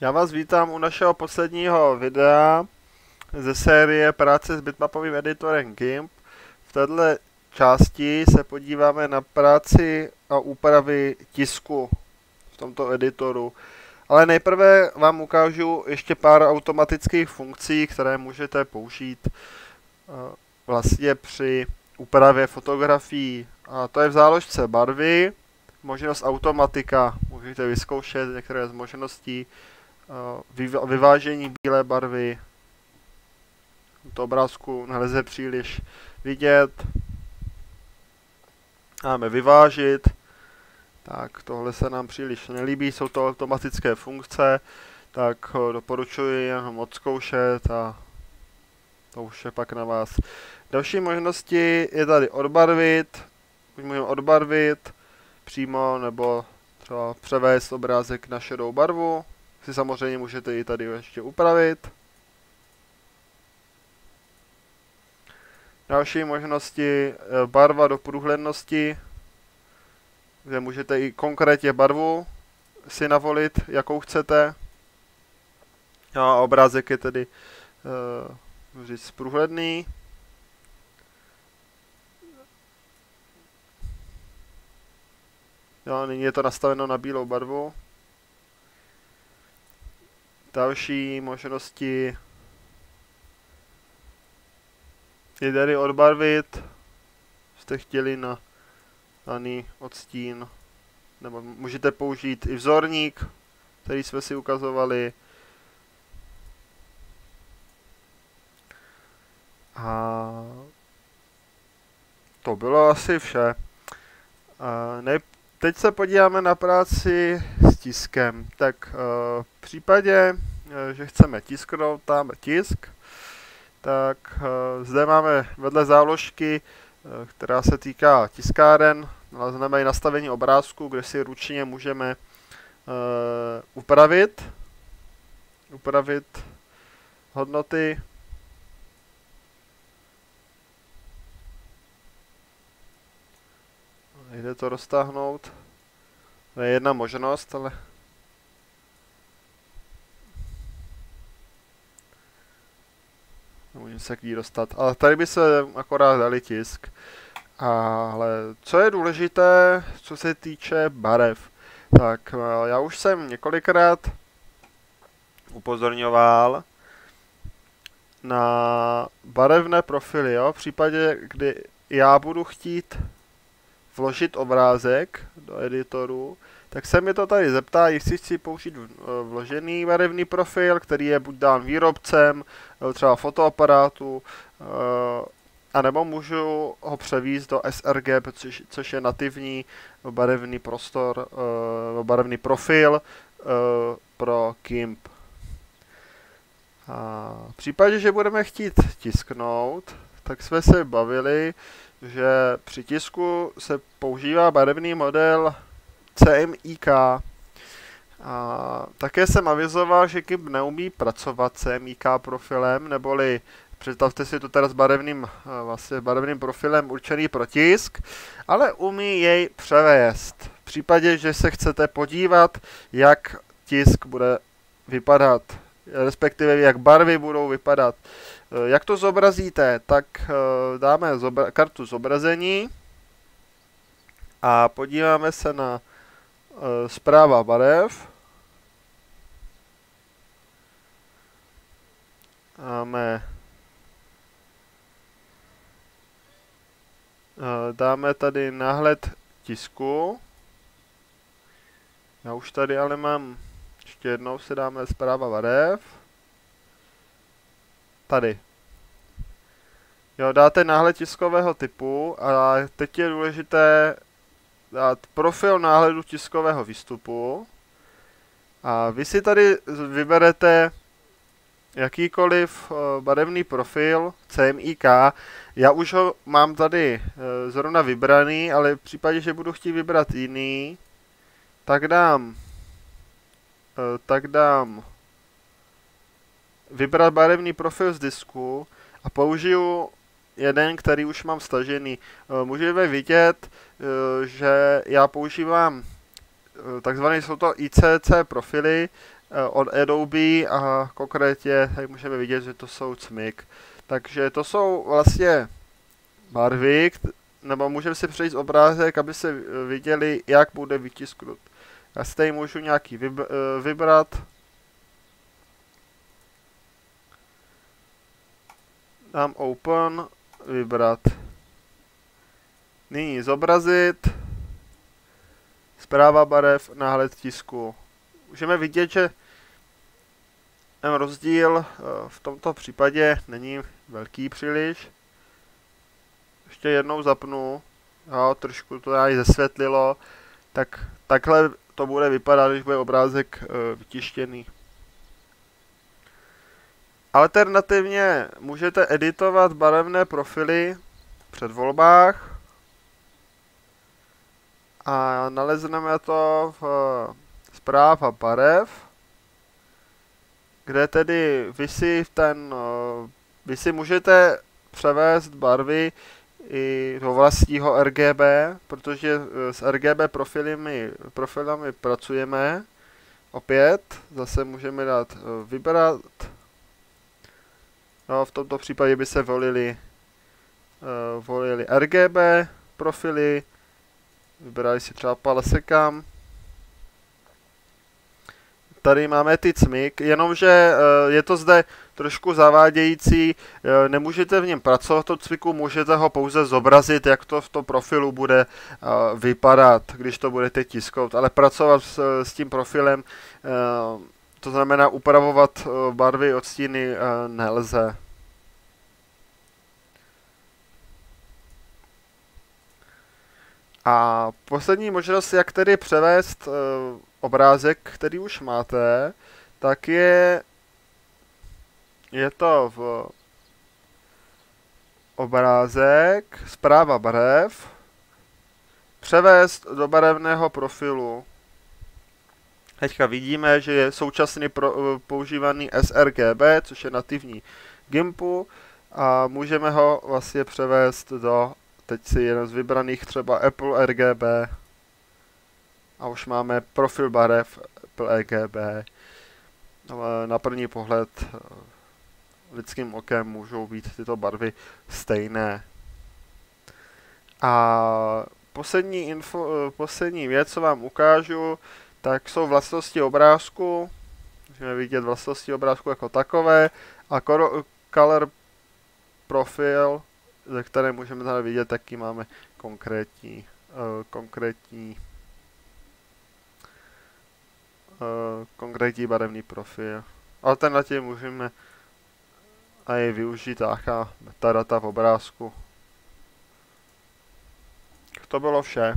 Já vás vítám u našeho posledního videa ze série práce s bitmapovým editorem GIMP. V této části se podíváme na práci a úpravy tisku v tomto editoru. Ale nejprve vám ukážu ještě pár automatických funkcí, které můžete použít eh, vlastně při úpravě fotografií. A to je v záložce barvy, možnost automatika, můžete vyzkoušet některé z možností, vyvážení bílé barvy, to obrázku nelze příliš vidět. Máme vyvážit, tak tohle se nám příliš nelíbí, jsou to automatické funkce, tak eh, doporučuji jenom odzkoušet a to už je pak na vás. Další možnosti je tady odbarvit, můžeme odbarvit přímo nebo třeba převést obrázek na šedou barvu. Si samozřejmě můžete ji tady ještě upravit. Další možnosti barva do průhlednosti, kde můžete i konkrétně barvu si navolit, jakou chcete. A obrázek je tedy uh, říct průhledný. Jo, nyní je to nastaveno na bílou barvu. Další možnosti je tady odbarvit. Jste chtěli na daný odstín. Nebo můžete použít i vzorník, který jsme si ukazovali. A to bylo asi vše. A nej, teď se podíváme na práci s tiskem. Tak v případě, e, že chceme tisknout, tam tisk, tak e, zde máme vedle záložky, která se týká tiskáren, nalezneme i nastavení obrázku, kde si ručně můžeme upravit, upravit hodnoty to roztáhnout. To je jedna možnost, ale... Nemůžeme se k ní dostat. Ale tady by se akorát dali tisk. Ale co je důležité, co se týče barev, tak eh, já už jsem několikrát upozorňoval na barevné profily, jo? v případě, kdy já budu chtít vložit obrázek do editoru, tak se mi to tady zeptá, jestli chci použít eh, vložený barevný profil, který je buď dán výrobcem, třeba fotoaparátu, eh, anebo můžu ho převíst do sRG, což, je nativní barevný prostor, eh, barevný profil pro GIMP. A v případě, že budeme chtít tisknout, tak jsme se bavili, že při tisku se používá barevný model CMYK. A také jsem avizoval, že KIP neumí pracovat CMYK profilem, neboli představte si to teda s barevným, eh, vlastně barevným profilem určený pro tisk, ale umí jej převést. V případě, že se chcete podívat, jak tisk bude vypadat, respektive jak barvy budou vypadat, jak to zobrazíte? Tak eh, dáme zobra- kartu zobrazení a podíváme se na eh, zpráva barev. Dáme dáme tady náhled tisku. Já už tady ale mám, ještě jednou se dáme zpráva barev tady. Jo, dáte náhled tiskového typu a teď je důležité dát profil náhledu tiskového výstupu. A vy si tady vyberete jakýkoliv uh, barevný profil CMYK. Já už ho mám tady uh, zrovna vybraný, ale v případě, že budu chtít vybrat jiný, tak dám, uh, tak dám vybrat barevný profil z disku a použiju jeden, který už mám stažený. Eh, můžeme vidět, eh, že já používám eh, takzvané jsou to ICC profily, od Adobe a konkrétně tady můžeme vidět, že to jsou cmik. Takže to jsou vlastně barvy, nebo můžeme si přejít obrázek, aby se viděli, jak bude vytisknut. Já si tady můžu nějaký vybrat. Dám open, vybrat. Nyní zobrazit. Zpráva barev, náhled tisku. Můžeme vidět, že ten rozdíl eh, v tomto případě není velký příliš. Ještě jednou zapnu. Jo, trošku to tady zesvětlilo. Tak takhle to bude vypadat, když bude obrázek e, vytištěný. Alternativně můžete editovat barevné profily před volbách a nalezneme to v zpráva barev, kde tedy vy si ten, vy si můžete převést barvy i do vlastního RGB, protože s RGB profilami, profilami pracujeme. Opět zase můžeme dát vybrat. No, v tomto případě by se volili, volili RGB profily, Vybrali si třeba palesekam. Tady máme ty cmik, jenomže eh, je to zde trošku zavádějící, eh, nemůžete v něm pracovat to cviku, můžete ho pouze zobrazit, jak to v tom profilu bude eh, vypadat, když to budete tiskout, ale pracovat s, s tím profilem, to znamená upravovat barvy, odstíny nelze. A poslední možnost, jak tedy převést uh, obrázek, který už máte, tak je, je to v obrázek, zpráva barev, převést do barevného profilu. Teďka vidíme, že je současně pro, uh, používaný sRGB, což je nativní GIMPu, a můžeme ho vlastně převést do teď si jeden z vybraných třeba Apple RGB a už máme profil barev Apple RGB. Na první pohled eh, lidským okem můžou být tyto barvy stejné. A poslední, info, eh, poslední věc, co vám ukážu, tak jsou vlastnosti obrázku. Můžeme vidět vlastnosti obrázku jako takové a color profil ze které můžeme tady vidět, jaký máme konkrétní, uh, konkrétní uh, konkrétní barevný profil. Alternativně můžeme i využít nějaká metadata v obrázku. To bylo vše.